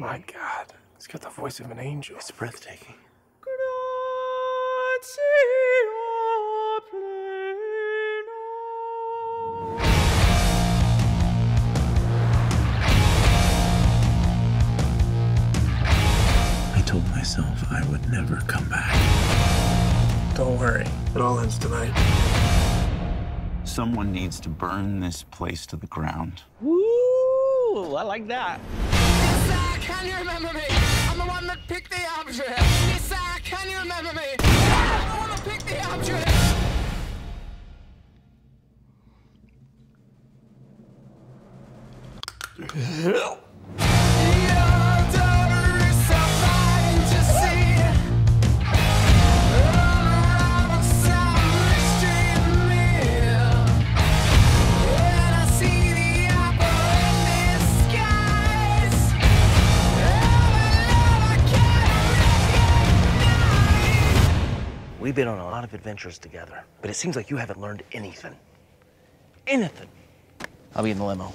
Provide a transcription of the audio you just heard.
My God, he's got the voice of an angel. It's breathtaking. I told myself I would never come back. Don't worry, it all ends tonight. Someone needs to burn this place to the ground. Woo! I like that. Can you remember me? I'm the one that picked the object. Lisa, can you remember me? I'm the one that picked the object. Your We've been on a lot of adventures together, but it seems like you haven't learned anything. Anything. I'll be in the limo.